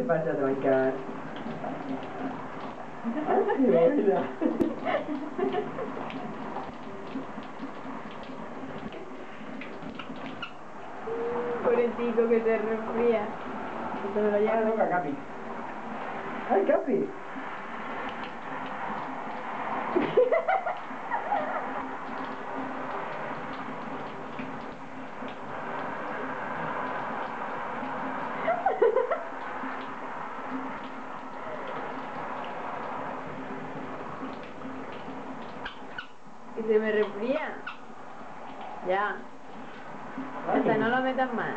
¿Qué pasa, trancar? Ah, sí, verdad. Pobrecito que se resfría. Se lo Ah, lleva toca, Capi. ¡Ay, Capi! Y se me resfría. Ya. Hasta no lo metas más.